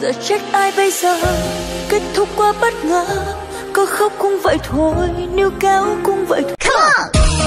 Giờ trách ai bây giờ? Kết thúc quá bất ngờ. Có khóc cũng vậy thôi, Níu kéo cũng vậy thôi. Come on!